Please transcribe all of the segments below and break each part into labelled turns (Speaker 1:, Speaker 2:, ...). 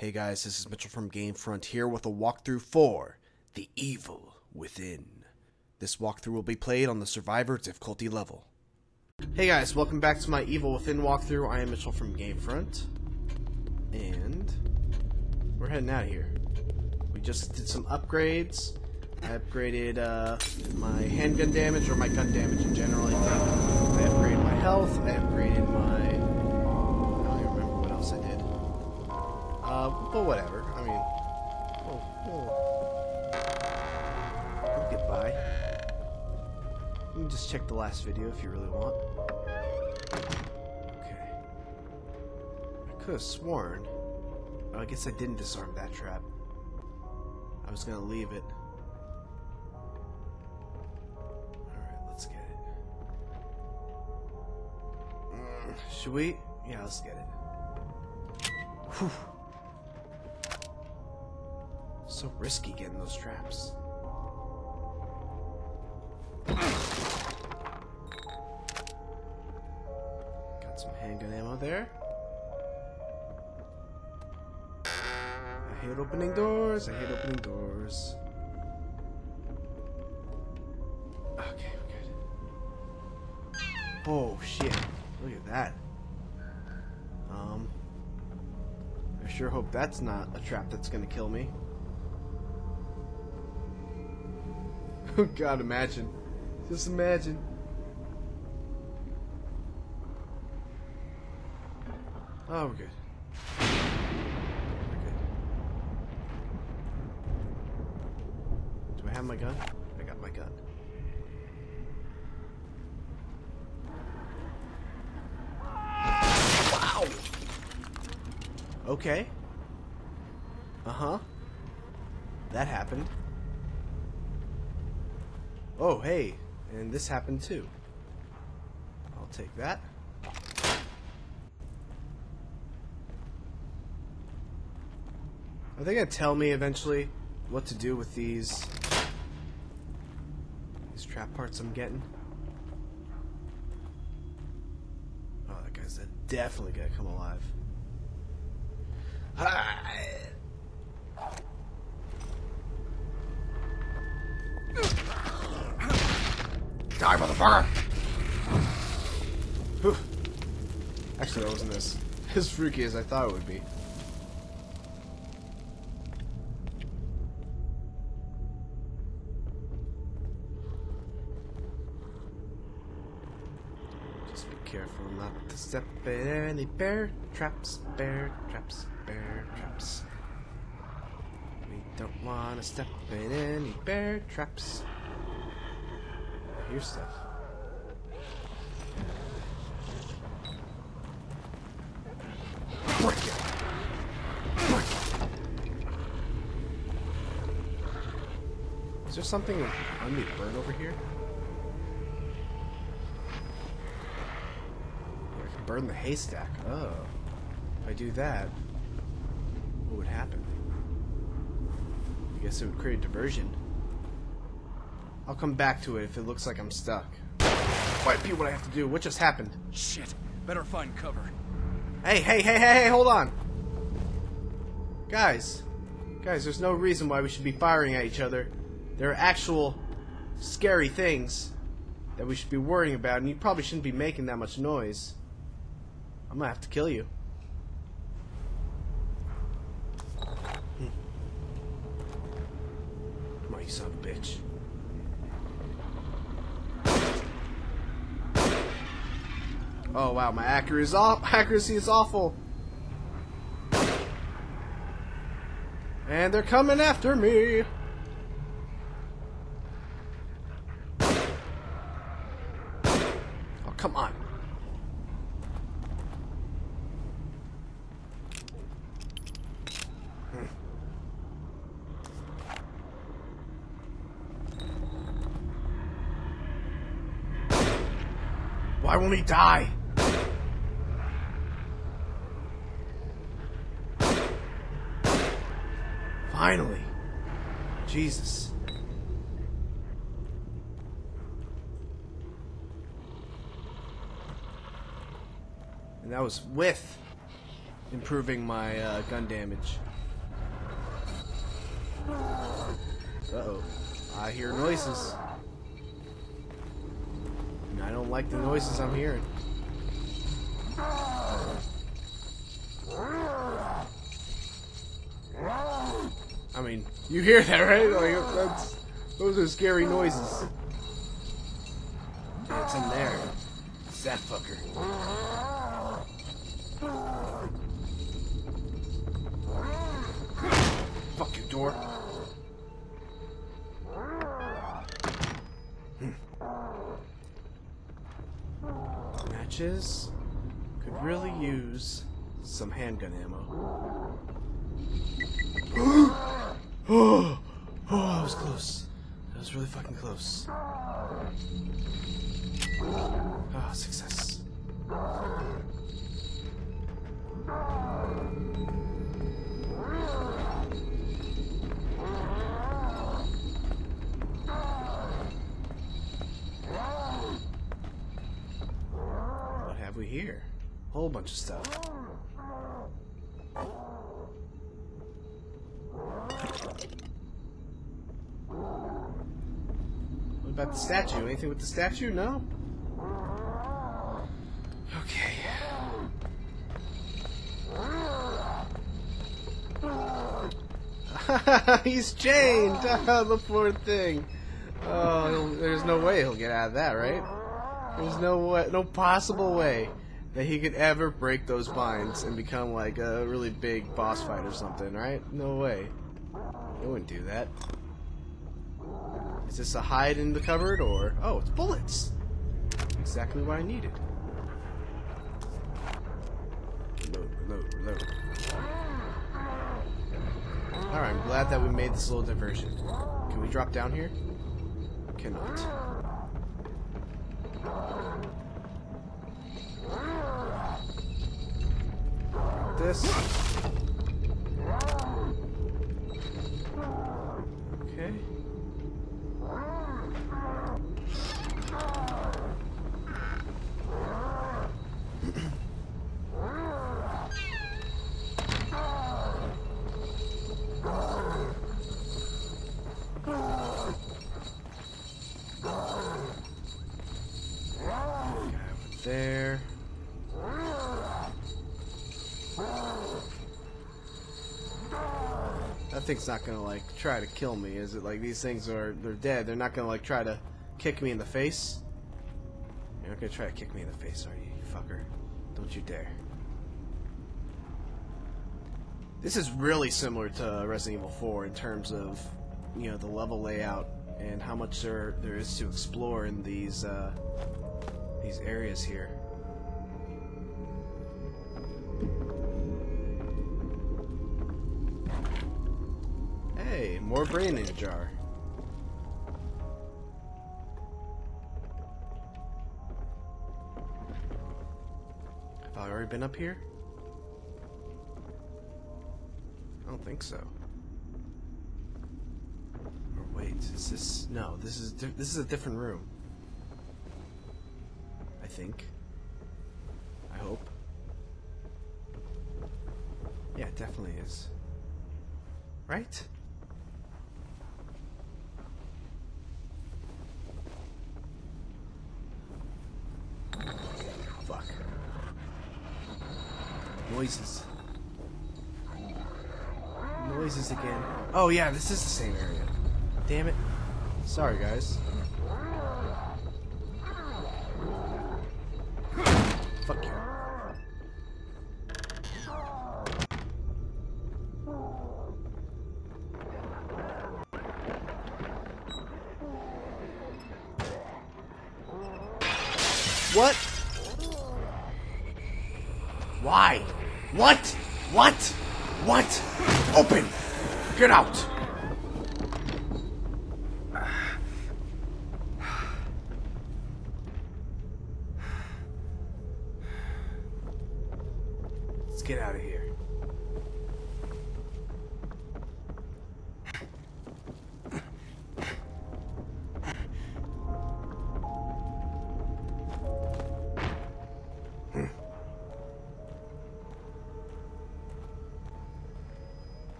Speaker 1: Hey guys, this is Mitchell from Gamefront here with a walkthrough for The Evil Within. This walkthrough will be played on the Survivor difficulty level. Hey guys, welcome back to my Evil Within walkthrough. I am Mitchell from Gamefront. And we're heading out of here. We just did some upgrades. I upgraded uh, my handgun damage, or my gun damage in general, I think. I upgraded my health, I upgraded my... But whatever. I mean, we'll, we'll, we'll get by. You can just check the last video if you really want. Okay. I could have sworn. I guess I didn't disarm that trap. I was gonna leave it. Alright, let's get it. Mm, should we? Yeah, let's get it. Whew. So risky getting those traps. Got some handgun ammo there. I hate opening doors. I hate opening doors. Okay, good. Oh shit! Look at that. Um, I sure hope that's not a trap that's gonna kill me. Oh, God, imagine. Just imagine. Oh, we're good. We're good. Do I have my gun? I got my gun. Wow! Okay. Uh-huh. That happened. Oh, hey, and this happened too. I'll take that. Are they gonna tell me eventually what to do with these these trap parts I'm getting? Oh, that guy's definitely gonna come alive. Hi.
Speaker 2: Die, motherfucker!
Speaker 1: Actually, that wasn't as, as freaky as I thought it would be. Just be careful not to step in any bear traps, bear traps, bear traps. We don't want to step in any bear traps. Hear stuff.
Speaker 2: Break it! Break it!
Speaker 1: Is there something on me to burn over here? I can burn the haystack. Oh. If I do that, what would happen? I guess it would create a diversion. I'll come back to it if it looks like I'm stuck. Might be what I have to do. What just happened?
Speaker 3: Shit. Better find cover.
Speaker 1: Hey, hey, hey, hey, hey, hold on. Guys. Guys, there's no reason why we should be firing at each other. There are actual scary things that we should be worrying about, and you probably shouldn't be making that much noise. I'm gonna have to kill you. Hmm. Come on, you son of a bitch. Oh wow, my accuracy is. Accuracy is awful. And they're coming after me. only die. Finally. Jesus. And that was with improving my uh, gun damage. Uh-oh. I hear noises. Like the noises I'm hearing. I mean, you hear that, right? Like, that's, those are scary noises. It's in there. It's that fucker. Fuck your door. Use some handgun ammo. oh, oh, that was close. That was really fucking close. Ah, success. What have we here? Whole bunch of stuff. What about the statue? Anything with the statue? No? Okay. He's chained! the poor thing. Oh, there's no way he'll get out of that, right? There's no way, no possible way that he could ever break those binds and become like a really big boss fight or something, right? No way. He wouldn't do that. Is this a hide in the cupboard or... Oh, it's bullets! Exactly what I needed. Reload, reload, reload. Alright, I'm glad that we made this little diversion. Can we drop down here? Cannot. This. Okay. Thing's not gonna like try to kill me, is it? Like these things are they're dead. They're not gonna like try to kick me in the face. You're not gonna try to kick me in the face, are you, you fucker? Don't you dare. This is really similar to Resident Evil 4 in terms of, you know, the level layout and how much there there is to explore in these uh, these areas here. More brain in a jar. Have I already been up here? I don't think so. Or wait, is this? No, this is this is a different room. I think. I hope. Yeah, it definitely is. Right? Fuck. Noises. Noises again. Oh yeah, this is the same area. Damn it. Sorry guys.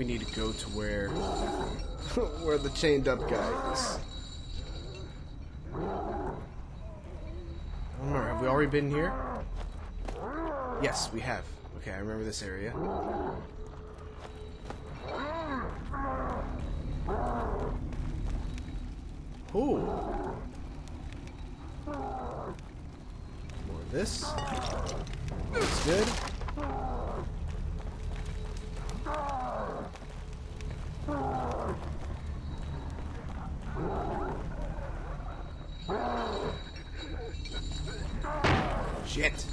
Speaker 1: We need to go to where where the chained up guy is. I don't remember. Have we already been here? Yes, we have. Okay, I remember this area. Ooh. More of this. That's good. Shit.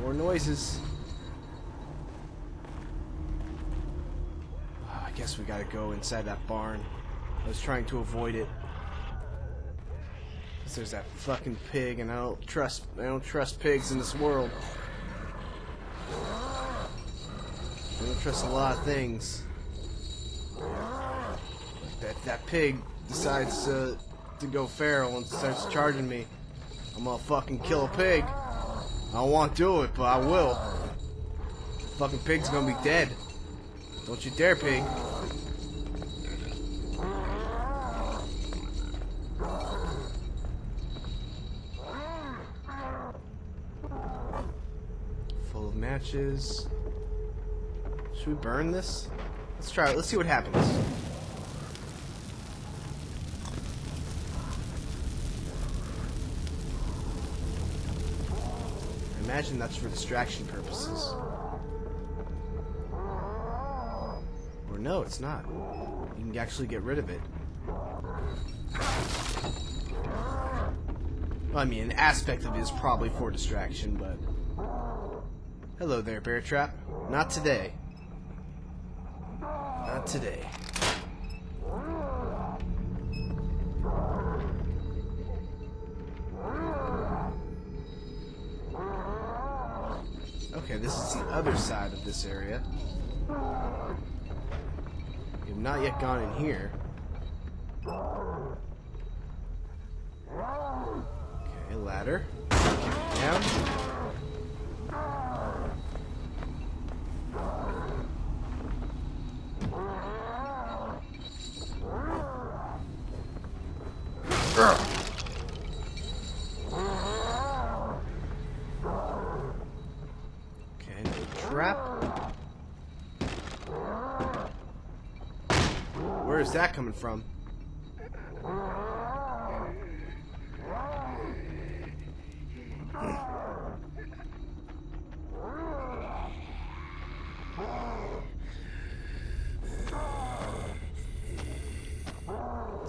Speaker 1: More noises. Ah, I guess we gotta go inside that barn. I was trying to avoid it. Cause there's that fucking pig, and I don't trust. I don't trust pigs in this world. I don't trust a lot of things. That that pig decides to to go feral and starts charging me. I'm gonna fucking kill a pig. I won't do it, but I will. Fucking pig's gonna be dead. Don't you dare, pig. Full of matches. Should we burn this? Let's try it. Let's see what happens. Imagine that's for distraction purposes. Or no, it's not. You can actually get rid of it. Well, I mean, an aspect of it is probably for distraction, but... Hello there, Bear Trap. Not today. Not today. Other side of this area. We have not yet gone in here. Okay, ladder. Down. Okay, no trap. Where is that coming from?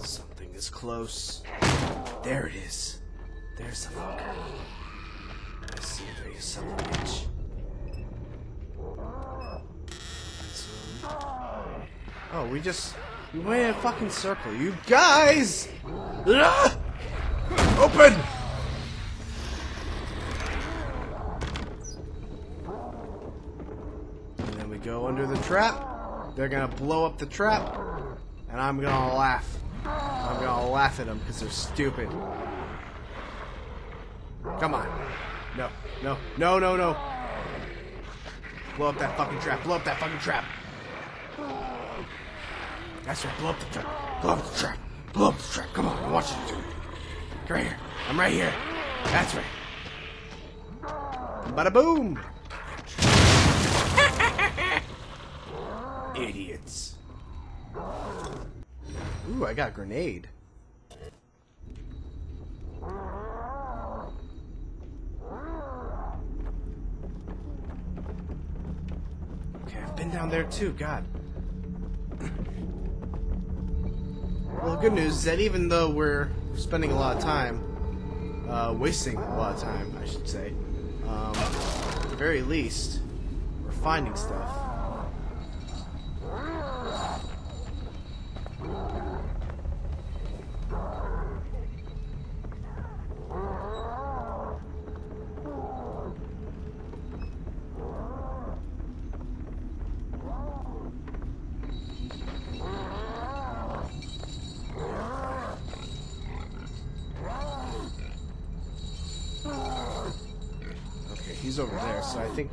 Speaker 1: Something is close. There it is. There's the locker. I see it there, you son of a bitch. Oh, we just we went in a fucking circle. You guys! Ah! Open! And then we go under the trap. They're gonna blow up the trap, and I'm gonna laugh. I'm gonna laugh at them because they're stupid. Come on. No, no, no, no, no. Blow up that fucking trap. Blow up that fucking trap. That's right. Blow up the trap. Blow up the trap. Blow up the trap. Come on. I want you to do it. Come right here. I'm right here. That's right. Bada boom. Idiots. Ooh, I got a grenade. Okay, I've been down there too, God. Well, the good news is that even though we're spending a lot of time, uh, wasting a lot of time, I should say, um, at the very least, we're finding stuff.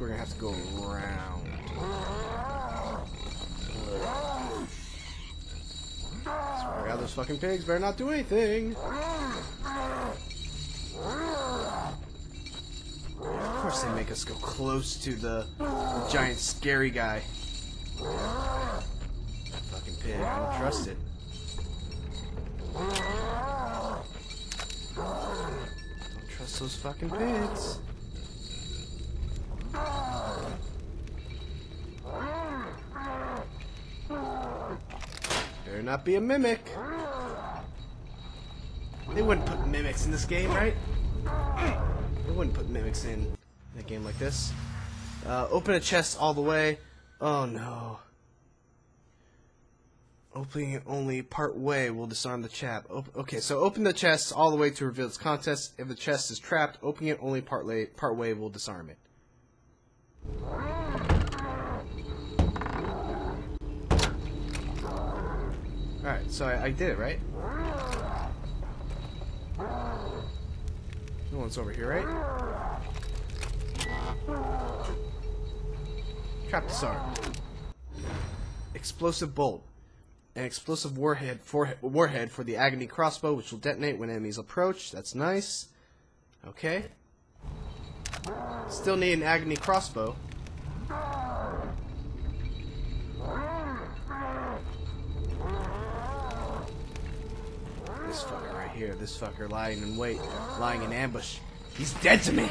Speaker 1: We're gonna have to go around. Sorry, out those fucking pigs better not do anything. Of course they make us go close to the, the giant scary guy. Fucking pig, I don't trust it. Don't trust those fucking pigs. Better not be a mimic. They wouldn't put mimics in this game, right? They wouldn't put mimics in, a game like this. Uh, open a chest all the way. Oh no. Opening it only part way will disarm the chap. Op okay, so open the chest all the way to reveal its contents. If the chest is trapped, opening it only part, part way will disarm it. So I, I did it, right? No one's over here, right? Trap disarmed. Explosive bolt. An explosive warhead for, warhead for the agony crossbow, which will detonate when enemies approach. That's nice. Okay. Still need an agony crossbow. Here, this fucker lying in wait, lying in ambush. He's dead to me!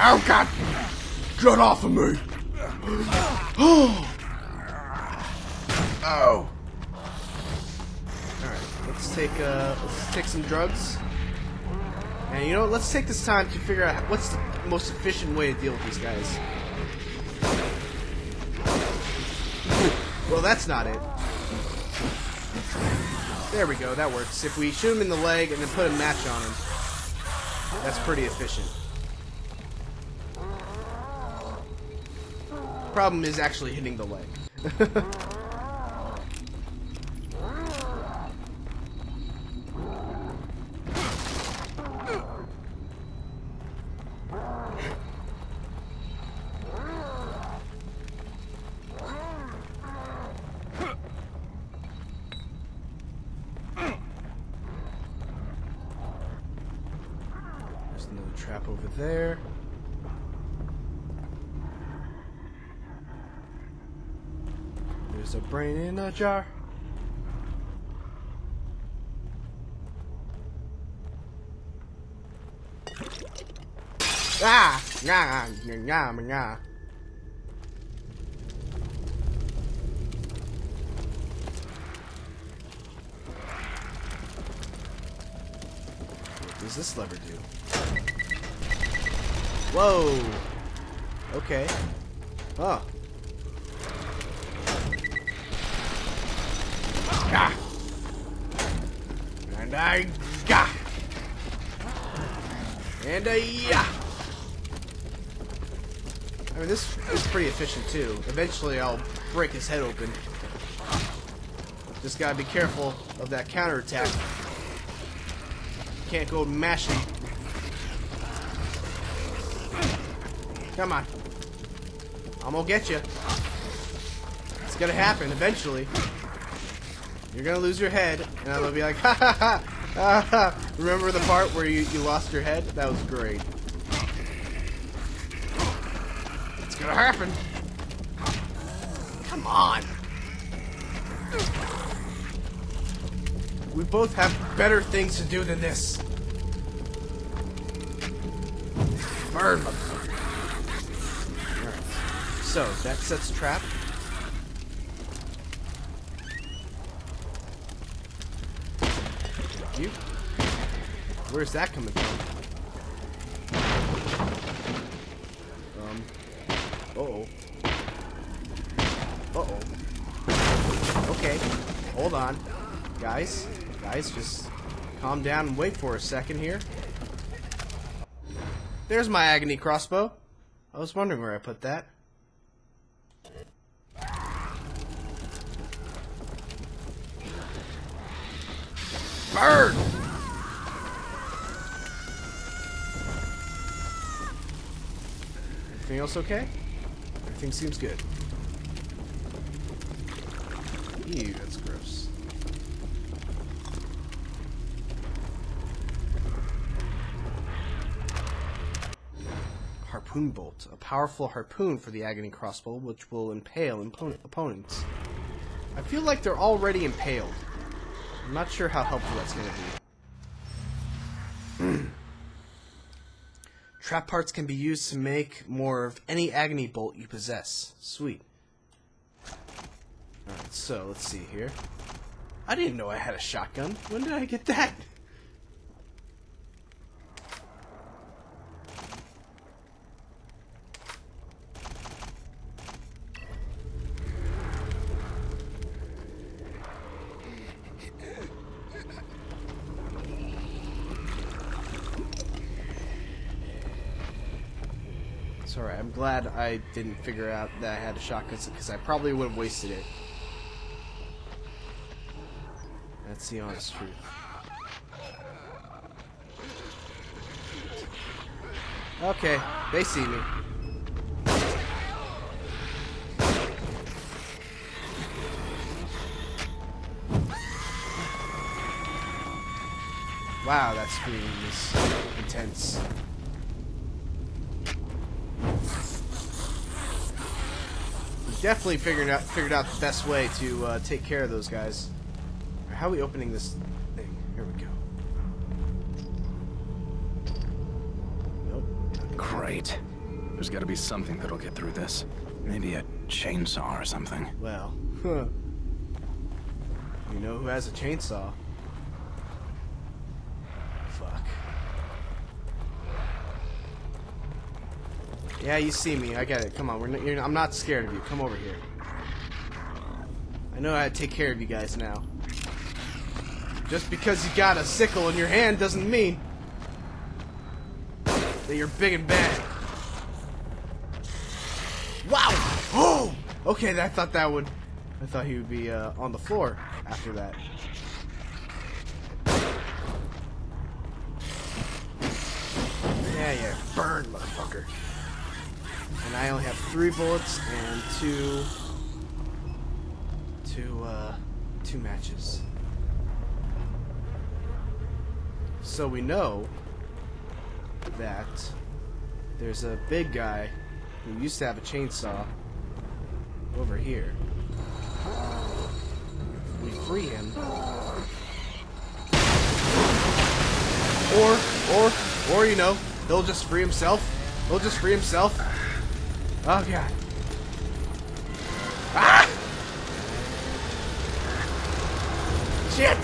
Speaker 2: Oh, God! Get off of me! oh!
Speaker 1: Alright, let's take uh let's take some drugs. And you know let's take this time to figure out what's the most efficient way to deal with these guys. Well, that's not it. There we go, that works. If we shoot him in the leg and then put a match on him, that's pretty efficient. Problem is actually hitting the leg. trap over there. There's a brain in a jar. Ah! Nah, nah, nah, nah. What does this lever do? Whoa! Okay. Oh.
Speaker 2: Ah. And I got.
Speaker 1: And a yeah. I mean, this is pretty efficient too. Eventually, I'll break his head open. Just gotta be careful of that counterattack. Can't go mashing. Come on. I'm gonna get you. It's gonna happen eventually. You're gonna lose your head, and I'm gonna be like, ha ha ha, ha ha. Remember the part where you, you lost your head? That was great.
Speaker 2: It's gonna happen. Come on.
Speaker 1: We both have better things to do than this.
Speaker 2: Burn.
Speaker 1: So, that sets trap. You? Where's that coming from? Um. Uh oh. Uh oh. Okay. Hold on. Guys. Guys, just calm down and wait for a second here. There's my agony crossbow. I was wondering where I put that.
Speaker 2: Burn!
Speaker 1: Everything else okay? Everything seems good. Ew, that's gross. Harpoon Bolt. A powerful harpoon for the Agony Crossbow, which will impale opponents. I feel like they're already impaled. I'm not sure how helpful that's going to be. Trap parts can be used to make more of any Agony Bolt you possess. Sweet. Alright, so let's see here. I didn't know I had a shotgun. When did I get that? Alright. I'm glad I didn't figure out that I had a shotgun because I probably would have wasted it. That's the honest truth. Okay, they see me. Wow, that scream is intense. Definitely figured out figured out the best way to uh, take care of those guys. How are we opening this thing? Here we go. Nope.
Speaker 3: Great. There's gotta be something that'll get through this. Maybe a chainsaw or something.
Speaker 1: Well, huh. You know who has a chainsaw? Fuck. Yeah, you see me. I get it. Come on. I'm not scared of you. Come over here. I know how to take care of you guys now. Just because you got a sickle in your hand doesn't mean that you're big and bad. Wow! Oh! Okay, I thought that would. I thought he would be uh, on the floor after that. Yeah, yeah. Burn, motherfucker. And I only have three bullets and two. Two, uh. Two matches. So we know that there's a big guy who used to have a chainsaw over here. We free him. Or, or, or, you know, he'll just free himself. He'll just free himself. Oh, God. Ah! Shit!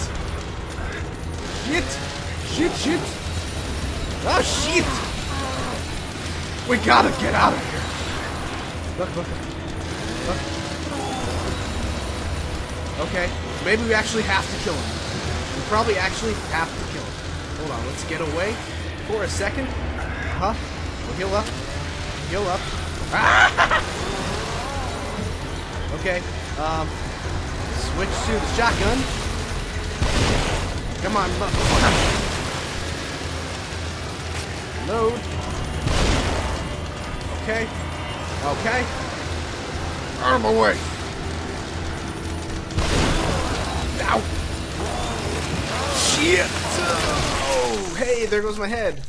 Speaker 1: Shit! Shit, shit! Oh, shit! We gotta get out of here! Look, look, look. Okay, maybe we actually have to kill him. We probably actually have to kill him. Hold on, let's get away for a second. Huh? We'll heal up. Heal up. Ah! Okay, um, switch to the shotgun. Come on, motherfucker. Load. Okay. Okay.
Speaker 2: Out of my way!
Speaker 1: Ow! Shit! Oh, hey, there goes my head.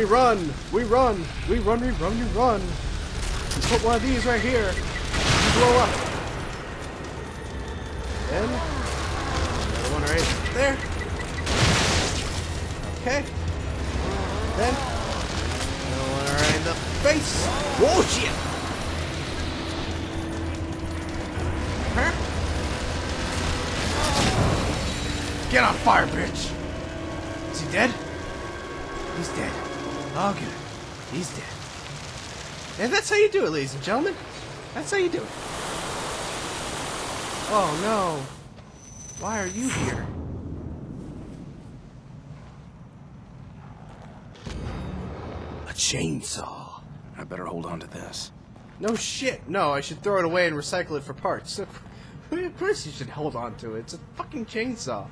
Speaker 1: We run, we run, we run, we run, we run. We put one of these right here. You blow up. Then, another one right there. Okay. Then, another one right in the face. Oh shit!
Speaker 2: Get on fire, bitch!
Speaker 1: Is he dead? He's dead. Oh, good. He's dead. And that's how you do it, ladies and gentlemen. That's how you do it. Oh no. Why are you here? A chainsaw.
Speaker 3: I better hold on to this.
Speaker 1: No shit. No, I should throw it away and recycle it for parts. of course you should hold on to it. It's a fucking chainsaw.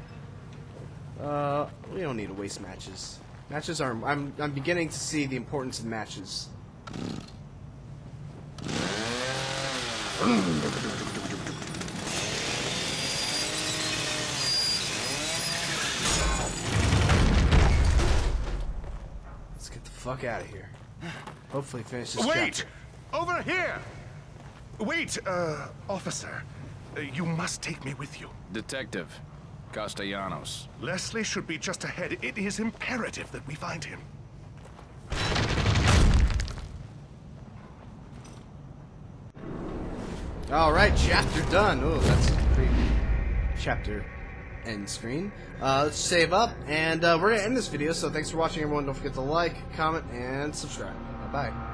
Speaker 1: Uh, we don't need to waste matches. Matches are. I'm. I'm beginning to see the importance of matches. Let's get the fuck out of here. Hopefully finish this
Speaker 2: Wait!
Speaker 1: chapter.
Speaker 2: Over here! Wait, uh, officer. Uh, You must take me with you.
Speaker 3: Detective Castellanos.
Speaker 2: Leslie should be just ahead. It is imperative that we find him.
Speaker 1: All right, chapter done. Oh, that's a pretty chapter end screen. Uh, let's save up, and uh, we're gonna end this video. So thanks for watching, everyone. Don't forget to like, comment, and subscribe. Bye bye.